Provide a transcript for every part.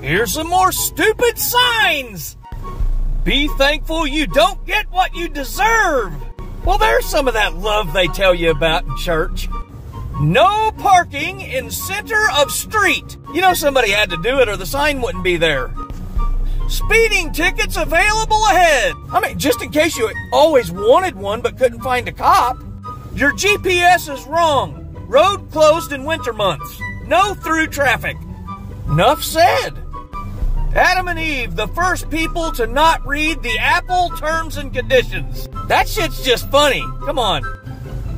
Here's some more stupid signs. Be thankful you don't get what you deserve. Well, there's some of that love they tell you about in church. No parking in center of street. You know somebody had to do it or the sign wouldn't be there. Speeding tickets available ahead. I mean, just in case you always wanted one but couldn't find a cop. Your GPS is wrong. Road closed in winter months. No through traffic. Enough said. Adam and Eve, the first people to not read the Apple terms and conditions. That shit's just funny. Come on.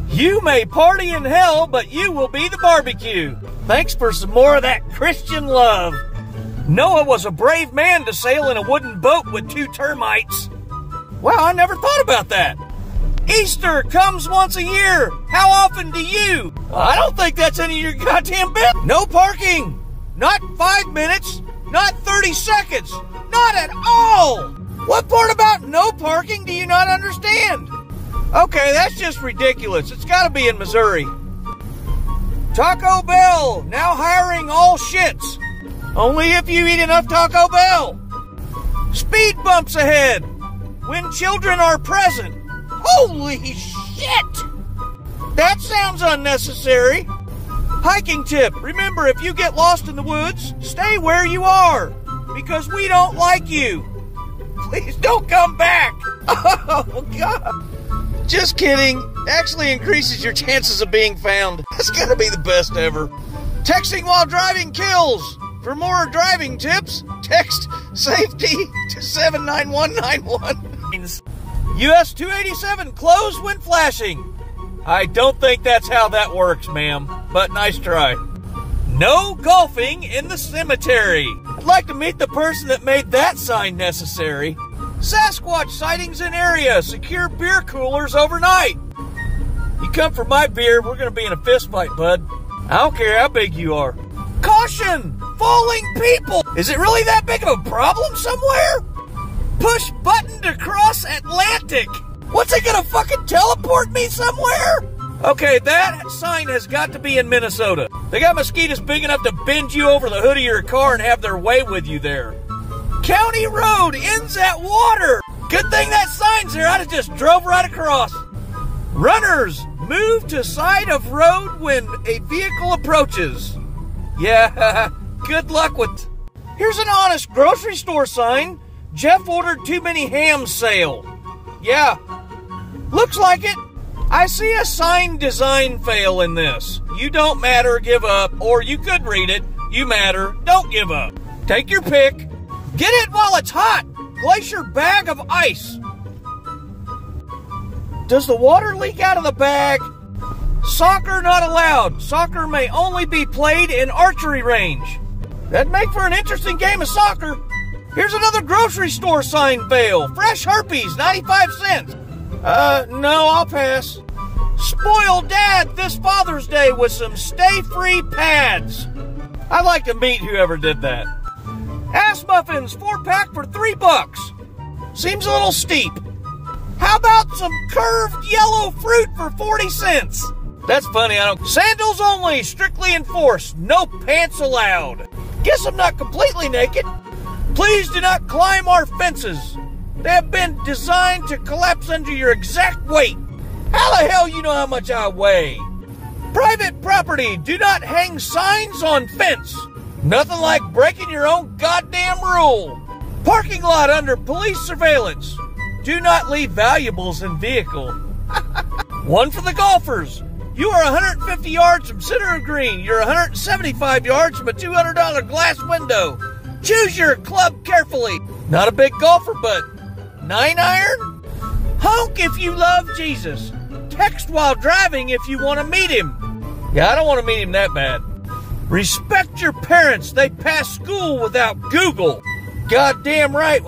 You may party in hell, but you will be the barbecue. Thanks for some more of that Christian love. Noah was a brave man to sail in a wooden boat with two termites. Wow, I never thought about that. Easter comes once a year. How often do you? I don't think that's any of your goddamn bit. No parking. Not five minutes. Not 30 seconds. Not at all. What part about no parking do you not understand? Okay, that's just ridiculous. It's got to be in Missouri. Taco Bell now hiring all shits. Only if you eat enough Taco Bell. Speed bumps ahead when children are present. Holy shit! That sounds unnecessary. Hiking tip remember, if you get lost in the woods, stay where you are because we don't like you. Please don't come back. Oh, God. Just kidding. Actually increases your chances of being found. That's gotta be the best ever. Texting while driving kills. For more driving tips, text safety to 79191. US 287 closed when flashing. I don't think that's how that works, ma'am, but nice try. No golfing in the cemetery. I'd like to meet the person that made that sign necessary. Sasquatch sightings in area. Secure beer coolers overnight. You come for my beer, we're going to be in a fist fight, bud. I don't care how big you are. Caution! Falling people! Is it really that big of a problem somewhere? Push button to cross Atlantic. What's it gonna fucking teleport me somewhere? Okay, that sign has got to be in Minnesota. They got mosquitoes big enough to bend you over the hood of your car and have their way with you there. County road ends at water. Good thing that sign's there. I'd have just drove right across. Runners move to side of road when a vehicle approaches. Yeah, good luck with. Here's an honest grocery store sign. Jeff ordered too many hams sale. Yeah, looks like it. I see a sign design fail in this. You don't matter, give up. Or you could read it. You matter, don't give up. Take your pick. Get it while it's hot. Glacier bag of ice. Does the water leak out of the bag? Soccer not allowed. Soccer may only be played in archery range. That'd make for an interesting game of soccer. Here's another grocery store sign fail. Fresh herpes, 95 cents. Uh, no, I'll pass. Spoil dad this Father's Day with some stay free pads. I'd like to meet whoever did that. Ass muffins, four pack for three bucks. Seems a little steep. How about some curved yellow fruit for 40 cents? That's funny, I don't. Sandals only, strictly enforced. No pants allowed. Guess I'm not completely naked. Please do not climb our fences. They have been designed to collapse under your exact weight. How the hell you know how much I weigh? Private property, do not hang signs on fence. Nothing like breaking your own goddamn rule. Parking lot under police surveillance. Do not leave valuables in vehicle. One for the golfers. You are 150 yards from center of green. You're 175 yards from a $200 glass window. Choose your club carefully. Not a big golfer, but nine iron? Honk if you love Jesus. Text while driving if you want to meet him. Yeah, I don't want to meet him that bad. Respect your parents. They pass school without Google. Goddamn right.